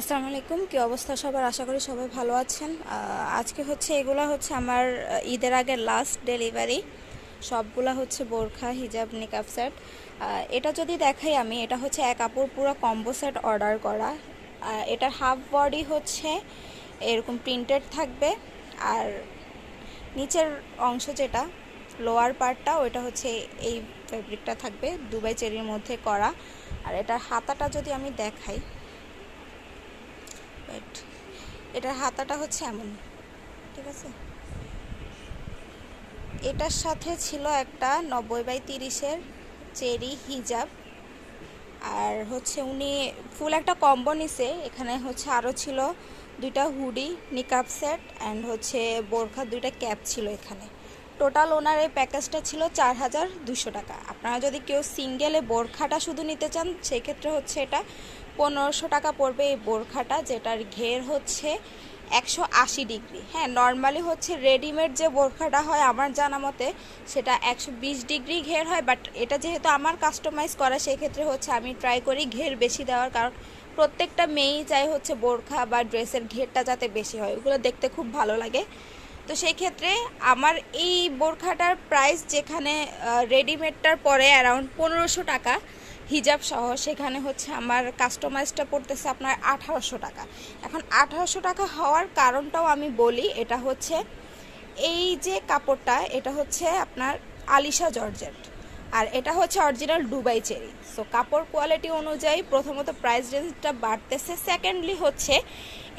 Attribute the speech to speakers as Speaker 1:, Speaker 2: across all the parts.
Speaker 1: আসসালামু আলাইকুম, কী অবস্থা সবার? আশা করি সবাই ভালো আছেন। আজকে হচ্ছে এগুলো হচ্ছে আমার ঈদের আগের লাস্ট ডেলিভারি সবগুলা হচ্ছে বোরখা, হিজাব নিকাব সেট এটা যদি দেখাই আমি, এটা হচ্ছে এক আপুর পুরো কম্বো সেট অর্ডার করা। এটার হাফ বডি হচ্ছে এরকম প্রিন্টেড থাকবে। আর নিচের অংশ যেটা লোয়ার পার্টটা ওইটা হচ্ছে এই ফেব্রিকটা থাকবে, দুবাই চেরির মধ্যে করা। আর এটার হাতাটা যদি আমি দেখাই এটার হাতাটা হচ্ছে এমন, ঠিক আছে? এটার সাথে ছিল একটা নব্বই বাই তিরিশের চেরি হিজাব, আর হচ্ছে উনি ফুল একটা কম্বো নিছে, এখানে হচ্ছে আরও ছিল দুইটা হুডি নিকাপ সেট অ্যান্ড হচ্ছে বোরখা দুইটা ক্যাপ ছিল এখানে। টোটাল ওনার এই প্যাকেজটা ছিল চার হাজার দুশো টাকা। আপনারা যদি কেউ সিঙ্গেলে বোরখাটা শুধু নিতে চান, সেক্ষেত্রে হচ্ছে এটা পনেরোশো টাকা পড়বে এই বোরখাটা, যেটার ঘের হচ্ছে একশো আশি ডিগ্রি। হ্যাঁ নর্মালি হচ্ছে রেডিমেড যে বোরখাটা হয়, আমার জানা মতে সেটা একশো বিশ ডিগ্রি ঘের হয় বাট এটা যেহেতু আমার কাস্টমাইজ করা, সেক্ষেত্রে হচ্ছে আমি ট্রাই করি ঘের বেশি দেওয়ার, কারণ প্রত্যেকটা মেয়েই চাই হচ্ছে বোরখা বা ড্রেসের ঘেরটা যাতে বেশি হয়, ওগুলো দেখতে খুব ভালো লাগে। তো সেই ক্ষেত্রে আমার এই বোরখাটার প্রাইস যেখানে রেডিমেডটার পরে অ্যারাউন্ড পনেরোশো টাকা হিজাব সহ সেখানে হচ্ছে আমার কাস্টমাইজটা পড়তেছে আপনার আঠারোশো টাকা। এখন আঠারোশো টাকা হওয়ার কারণটাও আমি বলি, এটা হচ্ছে এই যে কাপড়টা, এটা হচ্ছে আপনার আলিশা জর্জেট। আর এটা হচ্ছে অরিজিনাল ডুবাই চেরি। সো কাপড় কোয়ালিটি অনুযায়ী প্রথমত প্রাইস রেঞ্জটা বাড়তেছে। সেকেন্ডলি হচ্ছে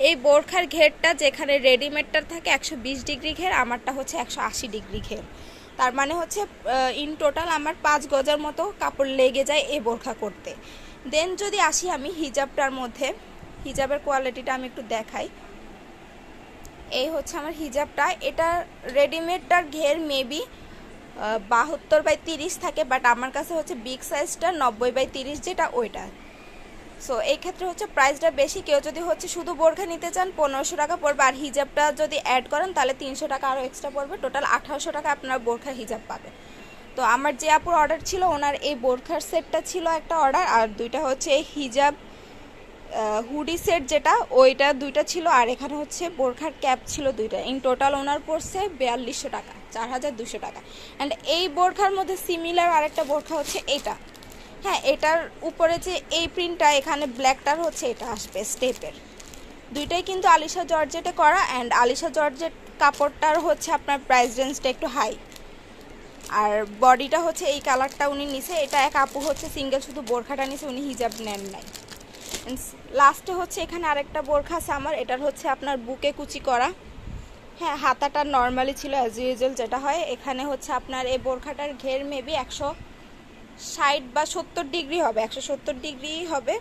Speaker 1: এই বোরখার ঘেরটা যেখানে রেডিমেডটার থাকে একশো বিশ ডিগ্রি ঘের, আমারটা হচ্ছে একশো আশি ডিগ্রি ঘের। তার মানে হচ্ছে ইন টোটাল আমার পাঁচ গজার মতো কাপড় লেগে যায় এই বোরখা করতে। দেন যদি আসি আমি হিজাবটার মধ্যে, হিজাবের কোয়ালিটিটা আমি একটু দেখাই। এই হচ্ছে আমার হিজাবটা। এটা রেডিমেডটার ঘের মেবি বাহাত্তর বাই তিরিশ থাকে বাট আমার কাছে হচ্ছে বিগ সাইজটা নব্বই বাই তিরিশ যেটা ওইটা। সো এই ক্ষেত্রে হচ্ছে প্রাইসটা বেশি। কেউ যদি হচ্ছে শুধু বোরখা নিতে চান, পনেরোশো টাকা পড়বে। আর হিজাবটা যদি অ্যাড করেন, তাহলে তিনশো টাকা আরও এক্সট্রা পড়বে। টোটাল আঠারোশো টাকা আপনার বোরখা হিজাব পাবে তো আমার যে আপুর অর্ডার ছিল, ওনার এই বোরখার সেটটা ছিল একটা অর্ডার আর দুইটা হচ্ছে হিজাব হুডি সেট যেটা, ওইটা দুইটা ছিল। আর এখানে হচ্ছে বোরখার ক্যাপ ছিল দুইটা। ইন টোটাল ওনার পড়ছে বিয়াল্লিশশো টাকা, চার হাজার দুশো টাকা। অ্যান্ড এই বোরখার মধ্যে সিমিলার আরেকটা বোরখা হচ্ছে এইটা হ্যাঁ এটার উপরে যে এই প্রিন্টটা এখানে ব্ল্যাকটার হচ্ছে, এটা আসবে স্টেপের দুইটাই কিন্তু আলিশা জর্জেটে করা অ্যান্ড আলিশা জর্জেট কাপড়টার হচ্ছে আপনার প্রাইস রেঞ্জটা একটু হাই আর বডিটা হচ্ছে, এই কালারটা উনি নিছে, এটা এক আপু হচ্ছে সিঙ্গেল শুধু বোরখাটা নিছে, উনি হিজাব নেন নাই. লাস্টে হচ্ছে এখানে আরেকটা বোরখা আমার, এটার হচ্ছে আপনার বুকে কুচি করা। হ্যাঁ হাতাটা নর্মালি ছিল অ্যাজ ইউজুয়াল যেটা হয়, এখানে হচ্ছে আপনার এই বোরখাটার ঘের মেবি একশো ষাট বা সত্তর ডিগ্রি হবে, একশো সত্তর ডিগ্রি হবে।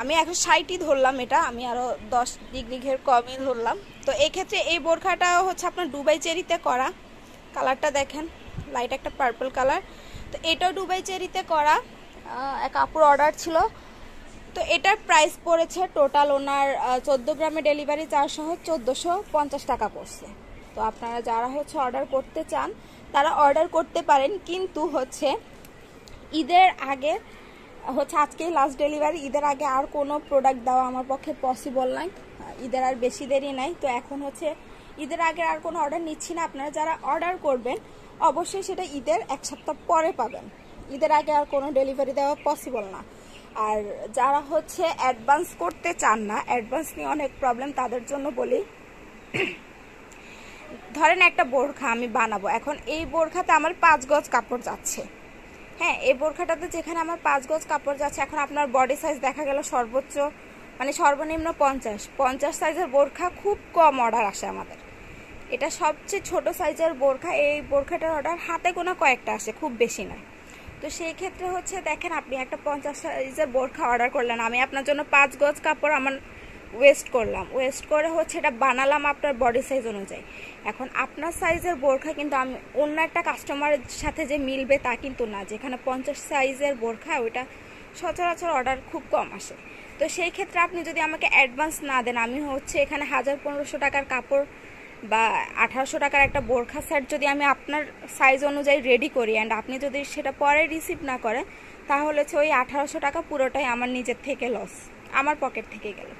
Speaker 1: আমি একশো ষাটই ধরলাম এটা, আমি আরও দশ ডিগ্রি ঘের কমই ধরলাম। তো এই ক্ষেত্রে এই বোরখাটা হচ্ছে আপনার দুবাই চেরিতে করা, কালারটা দেখেন লাইট একটা পার্পল কালার তো এটাও দুবাই চেরিতে করা এক কাপড় অর্ডার ছিল। তো এটার প্রাইস পড়েছে টোটাল ওনার চোদ্দ গ্রামে ডেলিভারি চারশো চোদ্দোশো পঞ্চাশ টাকা পড়ছে। তো আপনারা যারা হচ্ছে অর্ডার করতে চান, তারা অর্ডার করতে পারেন, কিন্তু হচ্ছে ঈদের আগে, হচ্ছে আজকেই লাস্ট ডেলিভারি ঈদের আগে আর কোনো প্রোডাক্ট দেওয়া আমার পক্ষে পসিবল নাই। ঈদের আর বেশি দেরি নাই। তো এখন হচ্ছে ঈদের আগে আর কোনো অর্ডার নিচ্ছি না। আপনারা যারা অর্ডার করবেন, অবশ্যই সেটা ঈদের এক সপ্তাহ পরে পাবেন। ঈদের আগে আর কোনো ডেলিভারি দেওয়া পসিবল না। আর যারা হচ্ছে অ্যাডভান্স করতে চান না অ্যাডভান্স নিয়ে অনেক প্রবলেম তাদের জন্য বলি, ধরেন একটা বোরখা আমি বানাবো। এখন এই বোরখাতে আমার পাঁচ গজ কাপড় যাচ্ছে। হ্যাঁ এই বোরখাটাতে যেখানে আমার পাঁচ গজ কাপড় যাচ্ছে, এখন আপনার বডি সাইজ দেখা গেল সর্বোচ্চ মানে সর্বনিম্ন পঞ্চাশ। পঞ্চাশ সাইজের বোরখা খুব কম অর্ডার আসে আমাদের। এটা সবচেয়ে ছোট সাইজের বোরখা, এই বোরখাটার অর্ডার হাতে কোনো কয়েকটা আসে, খুব বেশি নয়। তো সেই ক্ষেত্রে হচ্ছে দেখেন, আপনি একটা পঞ্চাশ সাইজের বোরখা অর্ডার করলেন, আমি আপনার জন্য পাঁচ গজ কাপড়, আমার ওয়েস্ট করলাম। ওয়েস্ট করে হচ্ছে এটা বানালাম আপনার বডি সাইজ অনুযায়ী। এখন আপনার সাইজের বোরখা কিন্তু আমি অন্য একটা কাস্টমারের সাথে যে মিলবে তা কিন্তু না। যেখানে পঞ্চাশ সাইজের বোরখা, ওইটা সচরাচর অর্ডার খুব কম আসে। তো সেই ক্ষেত্রে আপনি যদি আমাকে অ্যাডভান্স না দেন, আমি হচ্ছে এখানে হাজার পনেরোশো টাকার কাপড় বা আঠারোশো টাকার একটা বোরখা সেট যদি আমি আপনার সাইজ অনুযায়ী রেডি করি অ্যান্ড আপনি যদি সেটা পরে রিসিভ না করেন, তাহলে হচ্ছে ওই আঠারোশো টাকা পুরোটাই আমার নিজের থেকে লস আমার পকেট থেকে গেল।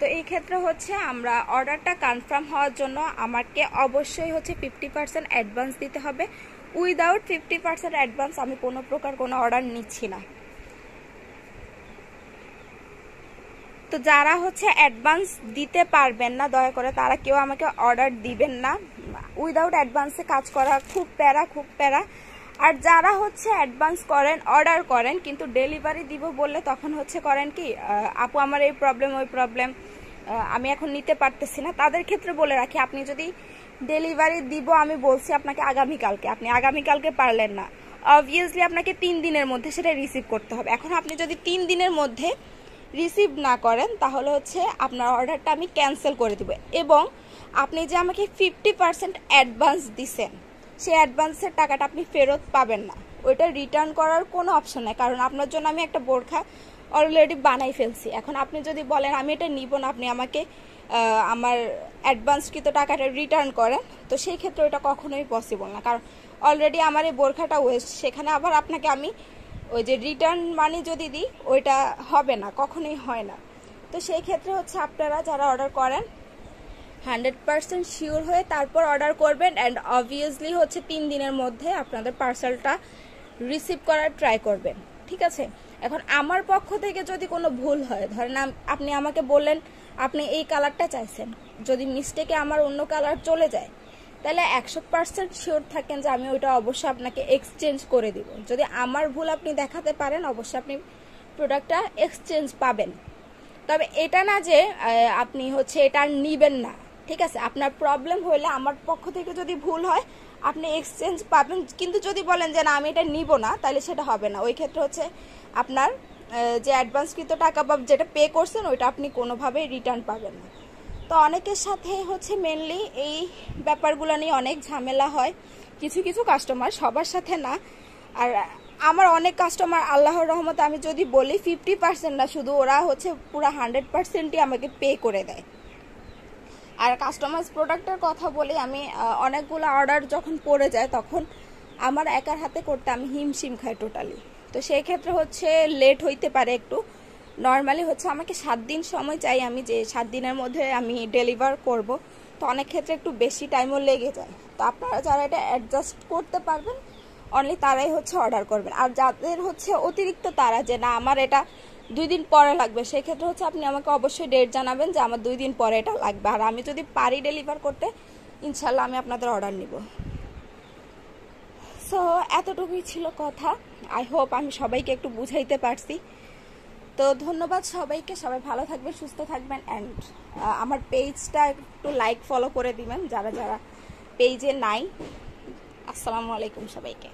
Speaker 1: তো এই ক্ষেত্রে হচ্ছে আমরা অর্ডারটা কনফার্ম হওয়ার জন্য আমাকে অবশ্যই হচ্ছে ফিফটি পার্সেন্ট অ্যাডভান্স দিতে হবে। উইদাউট ফিফটি পার্সেন্ট অ্যাডভান্স আমি কোনো প্রকার কোনো অর্ডার নিচ্ছি না। তো যারা হচ্ছে অ্যাডভান্স দিতে পারবেন না, দয়া করে তারা কেউ আমাকে অর্ডার দিবেন না। উইদাউট অ্যাডভান্সে কাজ করা খুব প্যারা খুব প্যারা। আর যারা হচ্ছে অ্যাডভান্স করেন অর্ডার করেন, কিন্তু ডেলিভারি দিব বললে তখন হচ্ছে করেন কি আপু আমার এই প্রবলেম ওই প্রবলেম আমি এখন নিতে পারতেছি না। তাদের ক্ষেত্রে বলে রাখি, আপনি যদি ডেলিভারি দিব, আমি বলছি আপনাকে আগামীকালকে। আপনি আগামীকালকে পারলেন না। অবভিয়াসলি আপনাকে তিন দিনের মধ্যে সেটা রিসিভ করতে হবে। এখন আপনি যদি তিন দিনের মধ্যে রিসিভ না করেন, তাহলে হচ্ছে আপনার অর্ডারটা আমি ক্যান্সেল করে দেবো। এবং আপনি যে আমাকে ফিফটি পার্সেন্ট অ্যাডভান্স দিছেন, সেই অ্যাডভান্সের টাকাটা আপনি ফেরত পাবেন না। ওইটা রিটার্ন করার কোনো অপশন নেই। কারণ আপনার জন্য আমি একটা বোরখা অলরেডি বানাই ফেলছি। এখন আপনি যদি বলেন, আমি এটা নিব না, আপনি আমাকে আমার অ্যাডভান্সকৃত টাকাটা রিটার্ন করেন, তো সেই ক্ষেত্রে ওইটা কখনোই পসিবল না। কারণ অলরেডি আমার এই বোরখাটা ওয়েস্ট সেখানে আবার আপনাকে আমি ওই যে রিটার্ন মানি যদি দিই, ওইটা হবে না, কখনোই হয় না। তো সেই ক্ষেত্রে হচ্ছে আপনারা যারা অর্ডার করেন হান্ড্রেড পার্সেন্ট শিওর হয়ে তারপর অর্ডার করবেন অ্যান্ড অবভিয়াসলি হচ্ছে তিন দিনের মধ্যে আপনাদের পার্সেলটা রিসিভ করার ট্রাই করবেন। ঠিক আছে? এখন আমার পক্ষ থেকে যদি কোনো ভুল হয়, ধরেন আপনি আমাকে বললেন, আপনি এই কালারটা চাইছেন, যদি মিস্টেকে আমার অন্য কালার চলে যায়, তাহলে একশো পার্সেন্ট শিওর থাকেন যে আমি ওইটা অবশ্যই আপনাকে এক্সচেঞ্জ করে দিব। যদি আমার ভুল আপনি দেখাতে পারেন, অবশ্যই আপনি প্রোডাক্টটা এক্সচেঞ্জ পাবেন। তবে এটা না যে আপনি হচ্ছে এটা নিবেন না, ঠিক আছে? আপনার প্রবলেম হলে আমার পক্ষ থেকে যদি ভুল হয়, আপনি এক্সচেঞ্জ পাবেন। কিন্তু যদি বলেন যে না, আমি এটা নিব না, তাহলে সেটা হবে না। ওই ক্ষেত্রে হচ্ছে আপনার যে অ্যাডভান্সকৃত টাকা বা যেটা পে করছেন, ওইটা আপনি কোনোভাবেই রিটার্ন পাবেন না। তো অনেকের সাথে হচ্ছে মেনলি এই ব্যাপারগুলো নিয়ে অনেক ঝামেলা হয়। কিছু কিছু কাস্টমার সবার সাথে না। আর আমার অনেক কাস্টমার আল্লাহর রহমতে আমি যদি বলি ফিফটি পার্সেন্ট না, শুধু ওরা হচ্ছে পুরো হান্ড্রেড পার্সেন্টই আমাকে পে করে দেয়। আর কাস্টমাইজ প্রোডাক্টের কথা বলি, আমি অনেকগুলো অর্ডার যখন পড়ে যায়, তখন আমার একার হাতে করতে আমি হিমশিম খাই টোটালি তো সেই ক্ষেত্রে হচ্ছে লেট হইতে পারে একটু। নর্মালি হচ্ছে আমাকে সাত দিন সময় চাই আমি যে সাত দিনের মধ্যে আমি ডেলিভার করব। তো অনেক ক্ষেত্রে একটু বেশি টাইমও লেগে যায়। তো আপনারা যারা এটা অ্যাডজাস্ট করতে পারবেন অনলি তারাই হচ্ছে অর্ডার করবেন। আর যাদের হচ্ছে অতিরিক্ত তারা যে না, আমার এটা দুই দিন পরে লাগবে, সেই ক্ষেত্রে হচ্ছে আপনি আমাকে অবশ্যই ডেট জানাবেন যে আমার দুই দিন পরে এটা লাগবে। আর আমি যদি পারি ডেলিভার করতে ইনশাল্লাহ আমি আপনাদের অর্ডার নিব। সো এতটুকুই ছিল কথা। আই হোপ আমি সবাইকে একটু বুঝাইতে পারছি। তো ধন্যবাদ সবাইকে, সবাই ভালো থাকবেন, সুস্থ থাকবেন অ্যান্ড আমার পেজটা একটু লাইক ফলো করে দিবেন যারা যারা পেজে নাই। আসসালামু আলাইকুম সবাইকে।